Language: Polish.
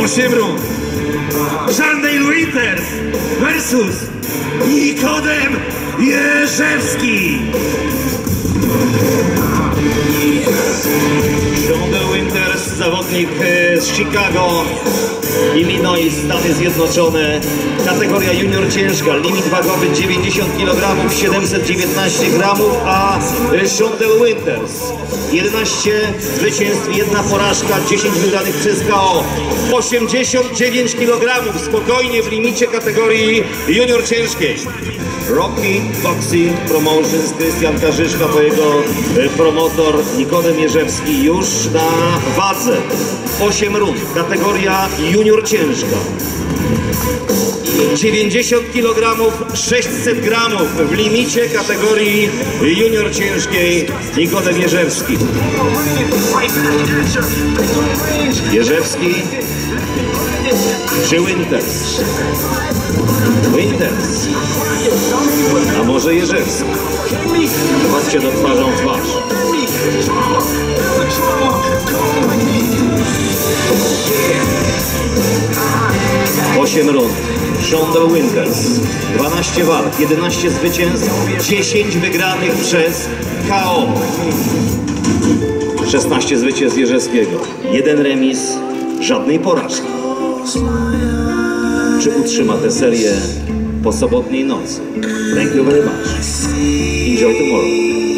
8 rund. Żandale Winters versus Nikodem Jerzewski. John Winters, zawodnik e, z Chicago, Illinois, Stany Zjednoczone, kategoria junior ciężka, limit wagowy 90 kg, 719 gramów, a Shondell Winters 11 zwycięstw, jedna porażka, 10 wygranych przez KO, 89 kg, spokojnie w limicie kategorii junior ciężkiej. Rocky Boxing Promotions, Krystian Karzyszka, to jego e, promotor Nikodem Jerzewski już na wadze. 8 rund, kategoria junior ciężka. 90 kg, 600 gramów w limicie kategorii junior ciężkiej Nikodem Jerzewski. Jerzewski czy Winters? Winters. A może Jerzewski? Zobaczcie do twarzą w twarz. Osiem rund. Shonda Winters. 12 walk, 11 zwycięstw, 10 wygranych przez KO. 16 zwycięstw Jerzewskiego. Jeden remis, żadnej porażki. Czy utrzyma tę serię po sobotniej nocy? Thank you very much. Enjoy tomorrow.